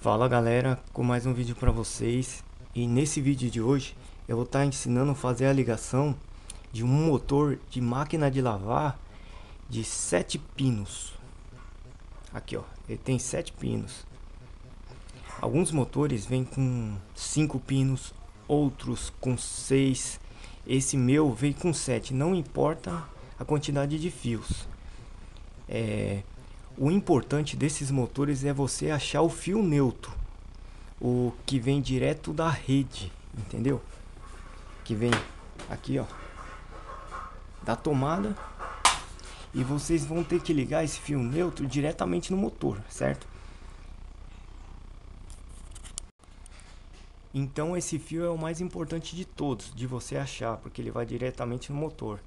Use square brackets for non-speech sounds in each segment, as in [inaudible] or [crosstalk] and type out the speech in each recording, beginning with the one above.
Fala galera, com mais um vídeo para vocês. E nesse vídeo de hoje eu vou estar tá ensinando a fazer a ligação de um motor de máquina de lavar de 7 pinos. Aqui ó, ele tem 7 pinos. Alguns motores vêm com 5 pinos, outros com 6 esse meu veio com 7, não importa a quantidade de fios. É, o importante desses motores é você achar o fio neutro, o que vem direto da rede, entendeu? Que vem aqui, ó, da tomada e vocês vão ter que ligar esse fio neutro diretamente no motor, certo? Então esse fio é o mais importante de todos, de você achar, porque ele vai diretamente no motor.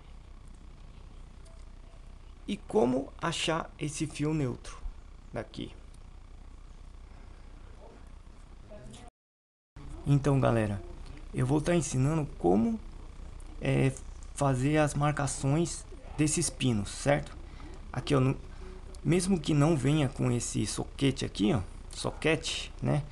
E como achar esse fio neutro daqui? Então galera, eu vou estar tá ensinando como é, fazer as marcações desses pinos, certo? Aqui ó, no, mesmo que não venha com esse soquete aqui ó, soquete, né?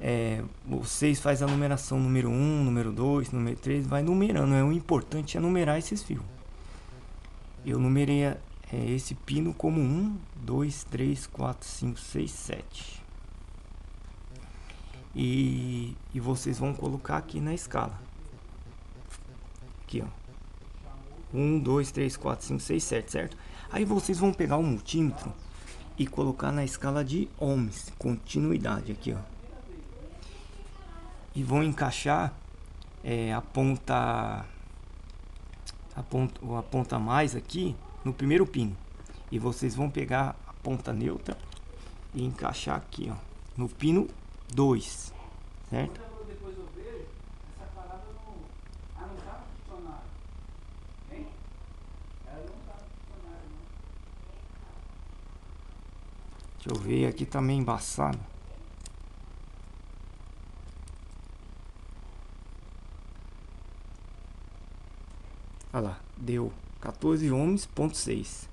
É, vocês faz a numeração número 1, número 2, número 3, vai numerando, é o importante é numerar esses fios. Eu numerei é esse pino como 1, 2, 3, 4, 5, 6, 7. E, e vocês vão colocar aqui na escala. Aqui, ó. 1, 2, 3, 4, 5, 6, 7, certo? Aí vocês vão pegar o multímetro e colocar na escala de ohms, continuidade aqui, ó. E vão encaixar é, a ponta a ponta, a ponta mais aqui no primeiro pino. E vocês vão pegar a ponta neutra e encaixar aqui, ó, no pino 2, certo? Deixa eu ver, aqui tá meio embaçado. Olha lá, deu 14 ohms, ponto 6.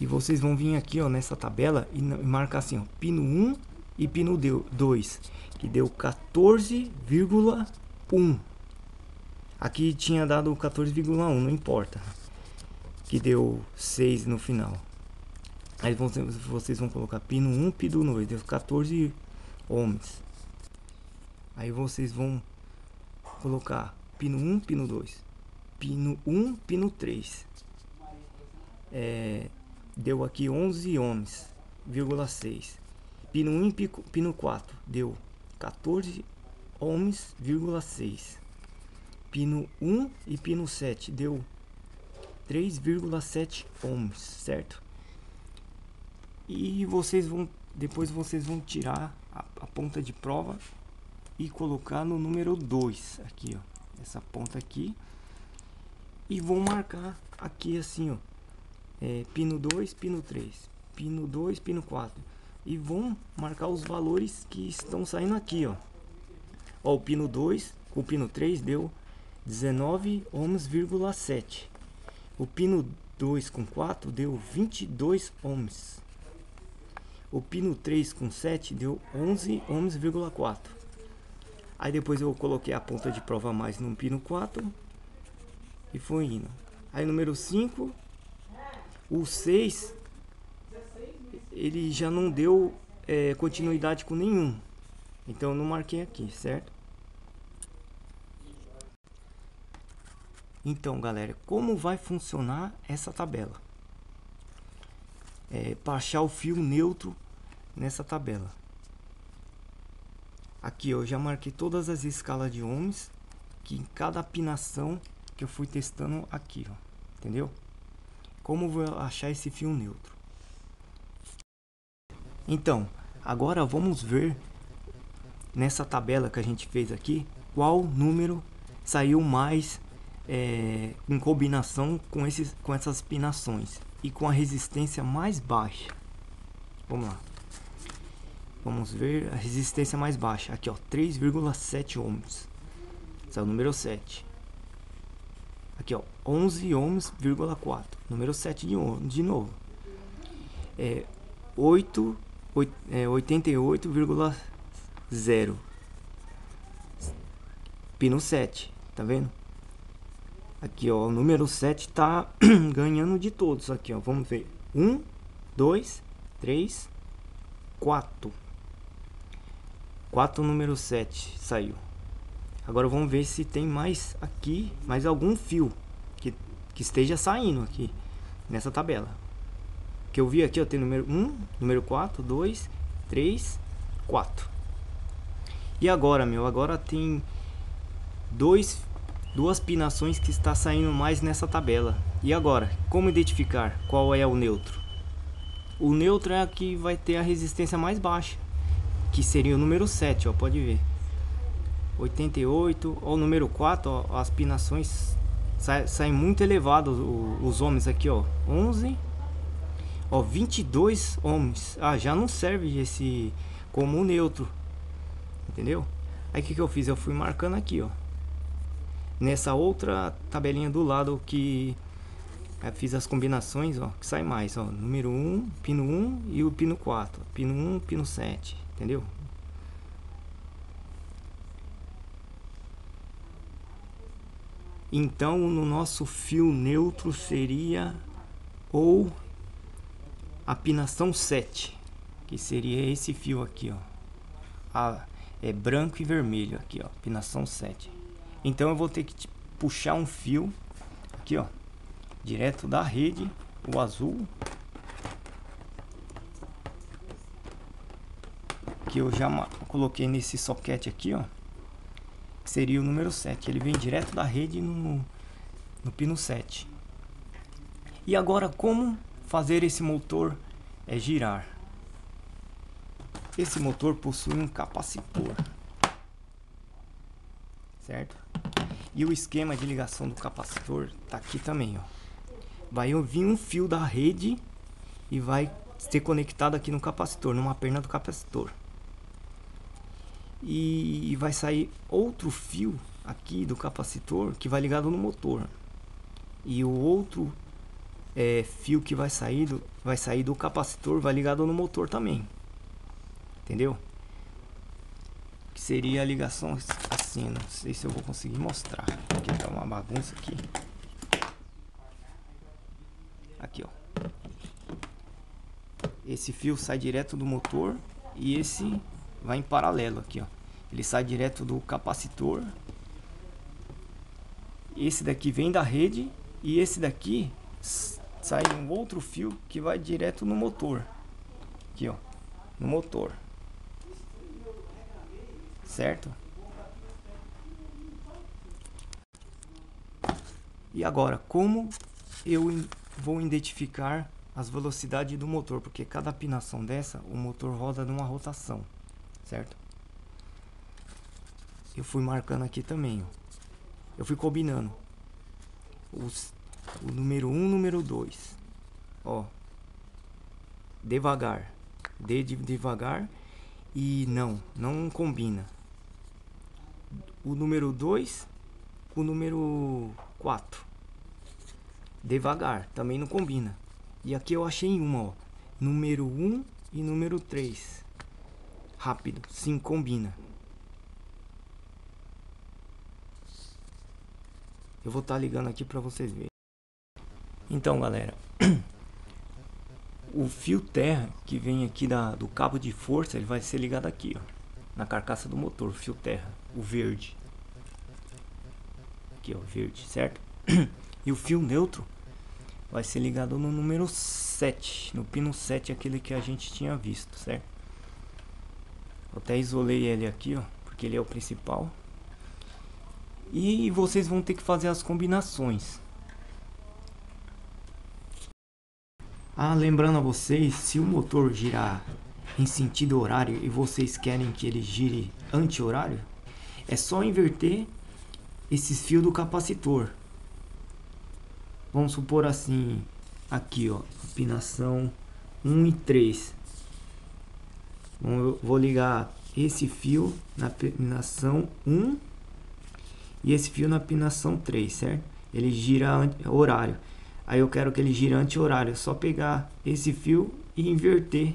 E vocês vão vir aqui, ó, nessa tabela e marcar assim, ó, pino 1 e pino 2, que deu 14,1. Aqui tinha dado 14,1, não importa. Que deu 6 no final. Aí vocês vão colocar pino 1, pino 2, deu 14 ohms. Aí vocês vão colocar pino 1, pino 2, pino 1, pino 3. É, deu aqui 11 ohms, vírgula 6. Pino 1 e pino 4 deu 14 ohms, vírgula 6. Pino 1 e pino 7 deu 3,7 ohms, certo? E vocês vão depois vocês vão tirar a, a ponta de prova e colocar no número 2 aqui, ó. Essa ponta aqui. E vou marcar aqui assim ó. É, pino 2 pino 3 pino 2 pino 4 e vão marcar os valores que estão saindo aqui ó, ó o pino 2 com o pino 3 deu 19 ohms,7 o pino 2 com 4 deu 22 ohms. O pino 3 com 7 deu 11 ohms,4 Aí depois eu coloquei a ponta de prova mais no pino 4 e foi indo. Aí número 5, o 6, ele já não deu é, continuidade com nenhum. Então eu não marquei aqui, certo? Então galera, como vai funcionar essa tabela? É, para achar o fio neutro nessa tabela. Aqui eu já marquei todas as escalas de ohms que em cada apinação que eu fui testando aqui, ó, entendeu? Como vou achar esse fio neutro? Então, agora vamos ver nessa tabela que a gente fez aqui qual número saiu mais é, em combinação com, esses, com essas pinações e com a resistência mais baixa. Vamos lá. Vamos ver a resistência mais baixa. Aqui, ó, 3,7 ohms. Esse é o número 7. Aqui, ó, 11 ohms,4. Número 7 de, de novo. É, 8, 8 é, 88,0 pino 7, tá vendo? Aqui, ó, o número 7 tá [clears throat] ganhando de todos aqui, ó. Vamos ver. 1, 2, 3, 4. 4 número 7 saiu. Agora vamos ver se tem mais aqui, mais algum fio que, que esteja saindo aqui nessa tabela. Que eu vi aqui, ó, tem número 1, número 4, 2, 3, 4. E agora, meu, agora tem dois duas pinações que está saindo mais nessa tabela. E agora, como identificar qual é o neutro? O neutro é a que vai ter a resistência mais baixa, que seria o número 7, ó, pode ver. 88, ó, o número 4, ó, as pinações saem sai muito elevados os ohms aqui, ó. 11, ó, 22 ohms. Ah, já não serve esse como neutro, entendeu? Aí o que, que eu fiz? Eu fui marcando aqui, ó nessa outra tabelinha do lado que eu fiz as combinações, ó, que sai mais, ó, número 1, pino 1 e o pino 4, pino 1, pino 7, entendeu? Então, no nosso fio neutro seria ou a pinação 7, que seria esse fio aqui, ó. A, é branco e vermelho aqui, ó, pinação 7. Então eu vou ter que puxar um fio aqui, ó, direto da rede, o azul. Que eu já coloquei nesse soquete aqui, ó. Seria o número 7. Ele vem direto da rede no, no pino 7. E agora como fazer esse motor é, girar? Esse motor possui um capacitor certo? E o esquema de ligação do capacitor tá aqui também, ó. Vai vir um fio da rede e vai ser conectado aqui no capacitor, numa perna do capacitor. E vai sair outro fio aqui do capacitor que vai ligado no motor. E o outro é, fio que vai sair do, vai sair do capacitor vai ligado no motor também. Entendeu? Que seria a ligação assim, não sei se eu vou conseguir mostrar. Aqui tá uma bagunça aqui. Aqui, ó. Esse fio sai direto do motor e esse vai em paralelo aqui, ó. Ele sai direto do capacitor. Esse daqui vem da rede e esse daqui sai um outro fio que vai direto no motor. Aqui, ó, no motor. Certo? E agora, como eu vou identificar as velocidades do motor? Porque cada pinação dessa, o motor roda numa rotação, certo? Eu fui marcando aqui também, ó. Eu fui combinando os, o número 1, um, número 2. Ó. Devagar. D de devagar e não, não combina. O número 2, o número 4. Devagar, também não combina. E aqui eu achei uma, ó. Número 1 e número 3. Rápido, sim, combina. Eu vou estar tá ligando aqui para vocês verem. Então, galera, [clears throat] o fio terra que vem aqui da, do cabo de força, ele vai ser ligado aqui, ó, na carcaça do motor, fio terra, o verde aqui, ó, verde, certo? [clears throat] E o fio neutro vai ser ligado no número 7, no pino 7, aquele que a gente tinha visto, certo? Até isolei ele aqui, ó, porque ele é o principal. E vocês vão ter que fazer as combinações. Ah, lembrando a vocês, se o motor girar em sentido horário e vocês querem que ele gire anti-horário, é só inverter esses fios do capacitor. Vamos supor assim, aqui ó, pinação 1 e 3. Vou ligar esse fio na pinação 1 e esse fio na pinação 3, certo? Ele gira horário. Aí eu quero que ele gire anti-horário. É só pegar esse fio e inverter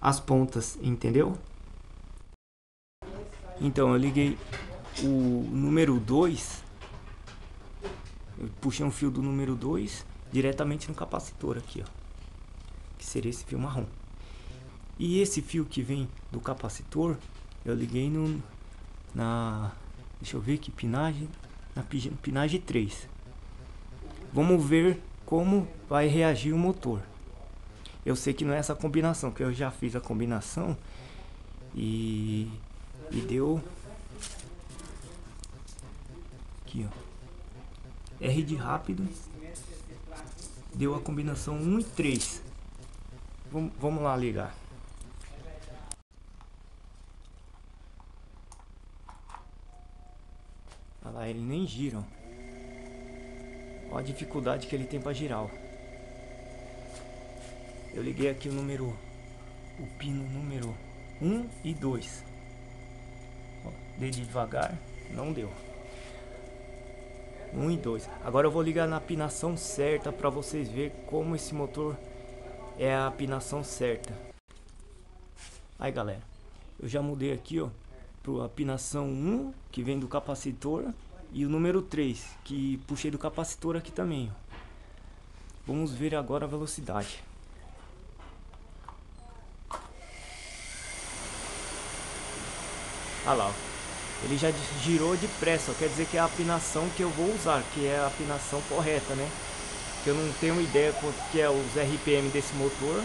as pontas, entendeu? Então eu liguei o número 2, eu puxei um fio do número 2 diretamente no capacitor aqui, ó, que seria esse fio marrom. E esse fio que vem do capacitor, eu liguei no na deixa eu ver que pinagem, na pinagem 3. Vamos ver como vai reagir o motor. Eu sei que não é essa combinação, que eu já fiz a combinação e, e deu aqui ó R de rápido deu a combinação 1 e 3 vamos, vamos lá ligar lá, ele nem gira Olha a dificuldade que ele tem para girar ó. Eu liguei aqui o número o pino número 1 e 2 ó, dei devagar não deu 1 e 2. Agora eu vou ligar na pinação certa para vocês verem como esse motor é a pinação certa. Aí galera, eu já mudei aqui ó a pinação 1 que vem do capacitor e o número 3 que puxei do capacitor aqui também. Vamos ver agora a velocidade. Olha lá, ele já girou depressa, quer dizer que é a apinação que eu vou usar, que é a apinação correta, né? Que eu não tenho ideia quanto que é os RPM desse motor,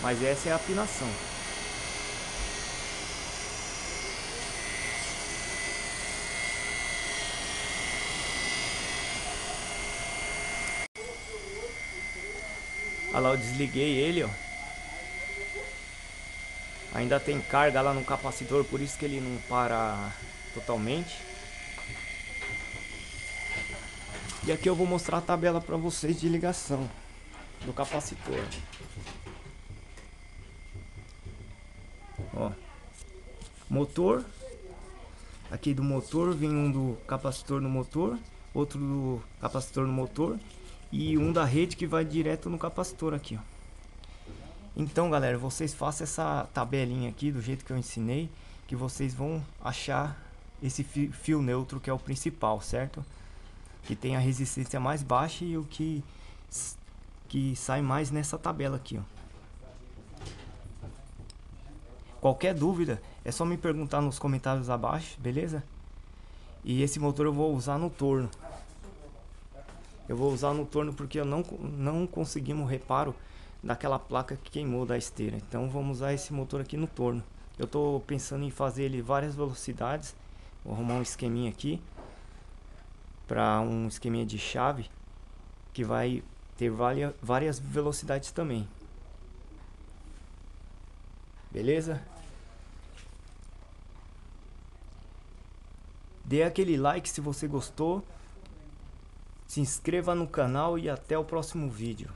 mas essa é a apinação. Olha lá, eu desliguei ele, ó. Ainda tem carga lá no capacitor, por isso que ele não para totalmente. E aqui eu vou mostrar a tabela para vocês de ligação do capacitor. Ó, motor. Aqui do motor vem um do capacitor no motor, outro do capacitor no motor e um da rede que vai direto no capacitor aqui, ó. Então, galera, vocês façam essa tabelinha aqui do jeito que eu ensinei, que vocês vão achar esse fio, neutro que é o principal, certo? Que tem a resistência mais baixa e o que que sai mais nessa tabela aqui, ó. Qualquer dúvida é só me perguntar nos comentários abaixo, beleza? E esse motor eu vou usar no torno. Eu vou usar no torno porque eu não, não conseguimos reparo daquela placa que queimou da esteira. Então vamos usar esse motor aqui no torno. Eu estou pensando em fazer ele várias velocidades Vou arrumar um esqueminha aqui para um esqueminha de chave que vai ter várias velocidades também. Beleza? Dê aquele like se você gostou. Se inscreva no canal e até o próximo vídeo.